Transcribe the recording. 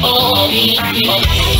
Oh,